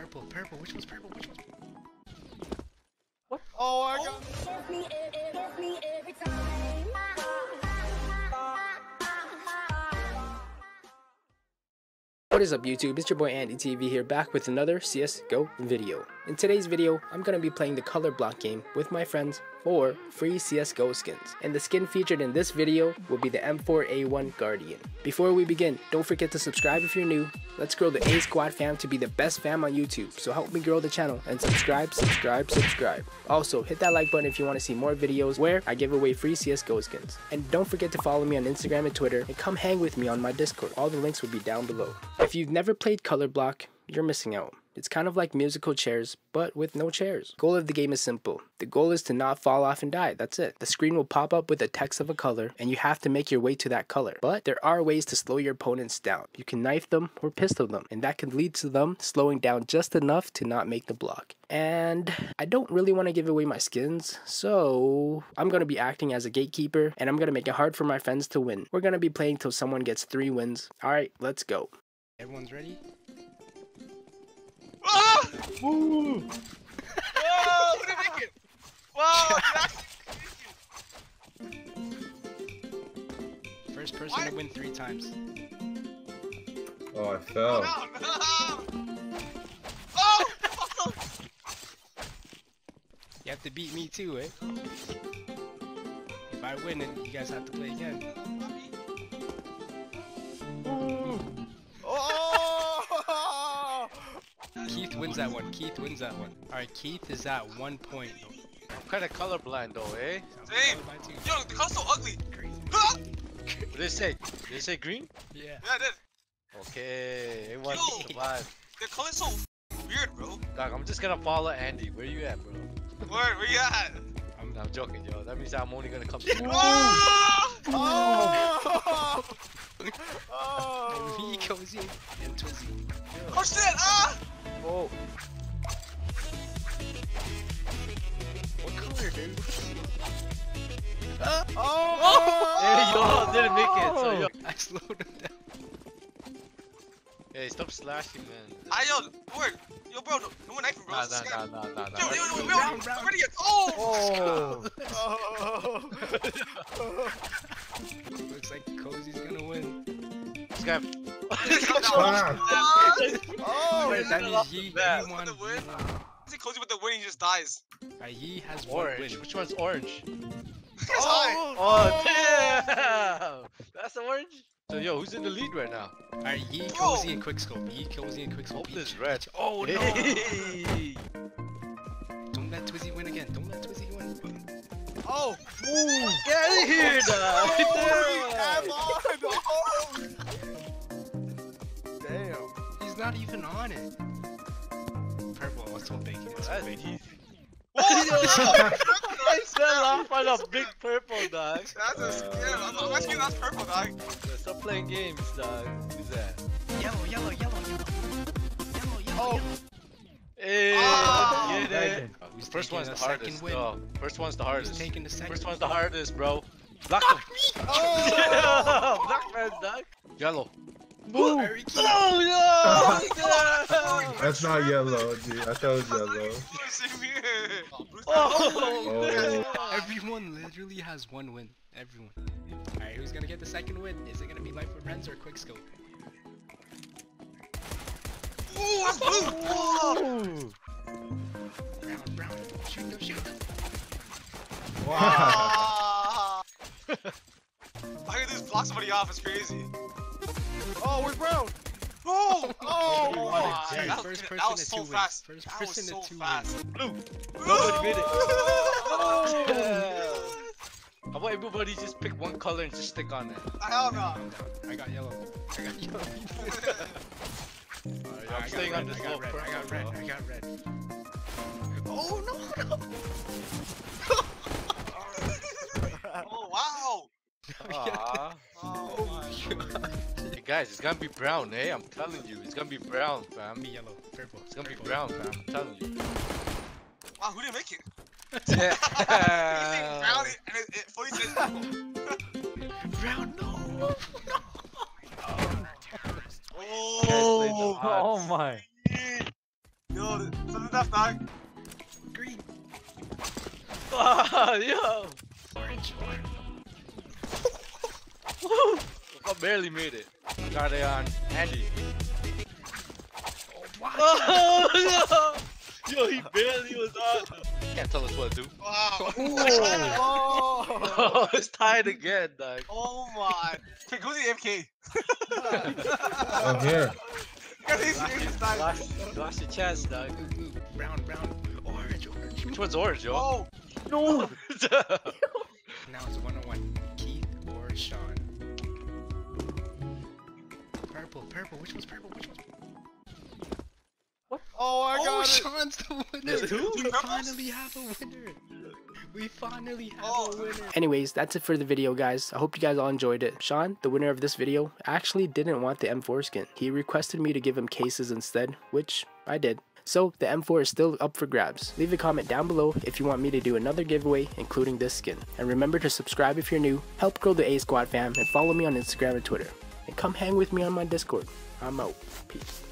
purple? Purple. Which one's purple? Which one's Oh, I got. What is up YouTube, it's your boy Andy TV here back with another CSGO video. In today's video, I'm going to be playing the color block game with my friends for free CSGO skins. And the skin featured in this video will be the M4A1 Guardian. Before we begin, don't forget to subscribe if you're new. Let's grow the A Squad fam to be the best fam on YouTube. So help me grow the channel and subscribe, subscribe, subscribe. Also, hit that like button if you want to see more videos where I give away free CSGO skins. And don't forget to follow me on Instagram and Twitter and come hang with me on my Discord. All the links will be down below. If you've never played color block, you're missing out. It's kind of like musical chairs, but with no chairs. Goal of the game is simple. The goal is to not fall off and die. That's it. The screen will pop up with a text of a color, and you have to make your way to that color. But there are ways to slow your opponents down. You can knife them or pistol them, and that can lead to them slowing down just enough to not make the block. And I don't really want to give away my skins, so I'm going to be acting as a gatekeeper, and I'm going to make it hard for my friends to win. We're going to be playing till someone gets three wins. Alright, let's go. Everyone's ready? Whoa! Whoa! Who did make it? First person What? to win three times. Oh, I Oh! fell. Oh! You have to beat me too, eh? If I win, then you guys have to play again. Keith wins that one. Keith wins that one. Alright, Keith is at one point. I'm kind of colorblind though, eh? Same. Mine too. Yo, the color's so ugly. What did it say? Did it say green? Yeah. Yeah, I did. Okay, everyone Yo. survive. The color's so weird, bro. Dog, I'm just gonna follow Andy. Where you at, bro? Where, where you at? I'm, I'm joking, yo. That means I'm only gonna come. Oh! Oh! Me, Oh! Cozy, and Twizzy. Oh shit! Ah! Oh, What color, dude? Oh! hey, yo, didn't make it. So yo, I slowed him down. hey, stop slashing, man. Ah, yo, word. Yo, bro, no, no more knifing, bro. Nah, nah, nah, nah, nah, nah. Yo, yo, yo, yo, Round, yo, round. ready yet? Oh! Oh, Oh! Looks like Cozy's gonna win. this guy. Oh! Alright, that means Yi, Yi bad. won. The Yi win? won. Is it cozy with the win? He just dies. Alright, Yi has Orange. win. Which one's orange? High. Oh, damn! That's orange. So yo, who's in the lead right now? Alright, Yi. Cozy, and Quickscope. Yi, Cozy, and Quickscope. Hope this red. Oh no! Hey. Don't let Twizzy win again. Don't let Twizzy win. Oh! Ooh, Get out of here, dog! Oh, Damn. He's not even on it. Purple. Oh, it's so big. It's so big. easy. Whoa! I fell off on a big purple, dog. That's a scare. I'm, I'm actually that's purple, dog. Stop playing games, dog. Who's that? Yellow, yellow, yellow, yellow. Yellow, yellow, Oh. yellow. Hey, Ah. let's get it. Oh, who's First one's the hardest, win? though. First one's the Who's hardest. taking the second? First one's the hardest, bro. Black one. Oh! Black man, dog. Yellow. Very cute. Oh no! That's not yellow, dude. I thought it was yellow. Oh, Oh. Everyone literally has one win. Everyone. Alright, who's gonna get the second win? Is it gonna be Life with Renz or Quickscope? Ooh, that's blue. Oh! Brown, brown. Shoot them, shoot them. Wow. Ah. I can just block somebody off. It's crazy. Oh, we're brown. Oh! Oh! Everyone wow. That was, First person that was to so two wins. fast. First that person was to so two fast. Blue. Blue. Nobody made it. Oh! How about everybody just pick one color and just stick on it? Hell no. I'm. I got yellow. I got yellow. I'm I got staying red, on this I little got red, I got red. I got red. Oh no, no! Guys, it's gonna be brown, eh? I'm telling you, it's gonna be brown, fam. Be yellow, purple. It's gonna be brown, fam. I'm telling you. Wow, who didn't make it? Damn. You brown and it, it fully says purple. Brown, no! Oh, Oh my. Yo, Yo, something left, dog. Green. Ah, yo. Orange. Orange. Woo. I barely made it. Got it on Andy. What? Oh, yo. Yo, he barely was on. Can't tell us what to do. Wow. Oh, oh. it's tied again, dog. Oh my. Hey, go to the AFK. I'm here. Guys, he's serious, dog. Lost, lost your chance, dog. Ooh, ooh, brown, brown. Orange, orange. Which one's orange, yo? Oh, no. Now it's one on one. Keith or Sean. Purple, purple. Which one's purple? Which one's oh, I Oh, got it. Sean's the winner. There's two? We Purples? finally have a winner. We finally have Oh. a winner. Anyways, that's it for the video guys. I hope you guys all enjoyed it. Sean, the winner of this video, actually didn't want the M4 skin. He requested me to give him cases instead, which I did. So the M4 is still up for grabs. Leave a comment down below if you want me to do another giveaway including this skin. And remember to subscribe if you're new, help grow the A Squad fam, and follow me on Instagram and Twitter. And come hang with me on my Discord. I'm out. Peace.